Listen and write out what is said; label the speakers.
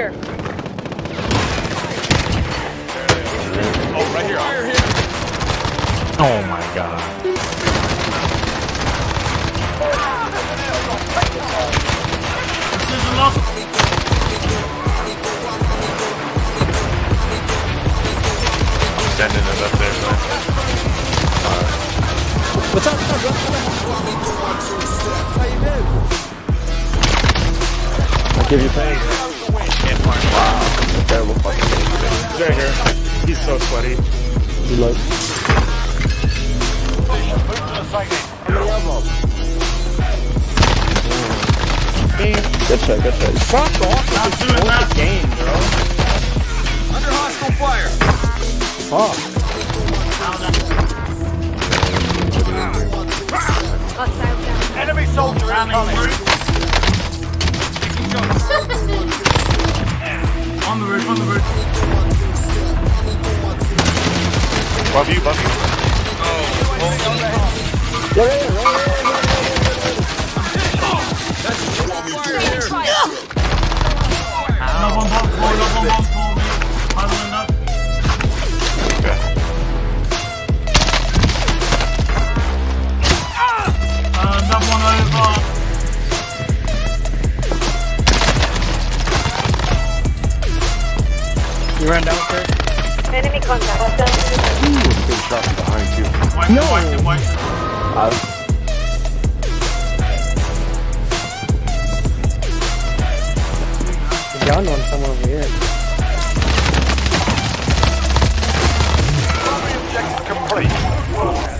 Speaker 1: here.
Speaker 2: Oh, right here. Fire here.
Speaker 3: Oh my god.
Speaker 4: Precision lost.
Speaker 2: I'm sending it up there. So.
Speaker 5: What's up? What's up, bro? How you been?
Speaker 6: I'll give you pain.
Speaker 2: Find
Speaker 6: Wow. Terrible fucking game.
Speaker 3: He's right here. He's so sweaty.
Speaker 6: You look.
Speaker 5: How many of them?
Speaker 6: Good shot, good shot.
Speaker 3: Fuck off.
Speaker 4: Not doing that.
Speaker 3: game, bro.
Speaker 2: Under hostile fire.
Speaker 6: Fuck.
Speaker 2: Enemy soldier incoming.
Speaker 4: On the roof, on the roof.
Speaker 2: Above you, above you.
Speaker 3: You ran downstairs?
Speaker 1: Enemy contact.
Speaker 6: Big shot from behind you.
Speaker 4: Wait,
Speaker 6: No.
Speaker 4: wait, wait, wait.
Speaker 6: Uh,
Speaker 5: Gun on someone over here.
Speaker 2: Objective complete.